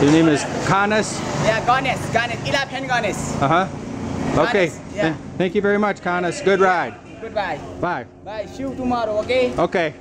Your name is Kanas? Yeah, Ganes. Ganesh, Ilapen Ganes. Uh huh. Okay. Yeah. Thank you very much, Kanas. Good ride. Goodbye. Bye. Bye. See you tomorrow, okay? Okay.